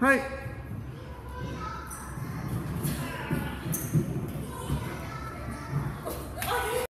はい